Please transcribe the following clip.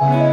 Oh.